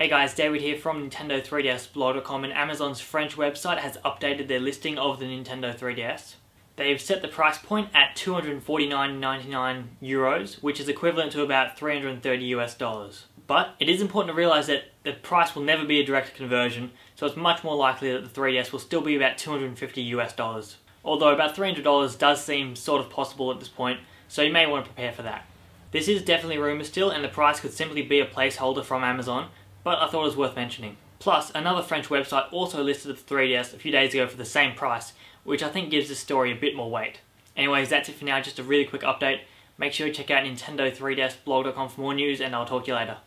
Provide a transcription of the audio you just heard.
Hey guys, David here from Nintendo 3DS blog.com and Amazon's French website has updated their listing of the Nintendo 3DS. They've set the price point at 249.99 euros, which is equivalent to about 330 US dollars. But it is important to realize that the price will never be a direct conversion, so it's much more likely that the 3DS will still be about 250 US dollars. Although about $300 does seem sort of possible at this point, so you may want to prepare for that. This is definitely rumour still, and the price could simply be a placeholder from Amazon, but I thought it was worth mentioning. Plus, another French website also listed the 3DS a few days ago for the same price, which I think gives this story a bit more weight. Anyways, that's it for now, just a really quick update. Make sure you check out Nintendo3DSblog.com for more news, and I'll talk to you later.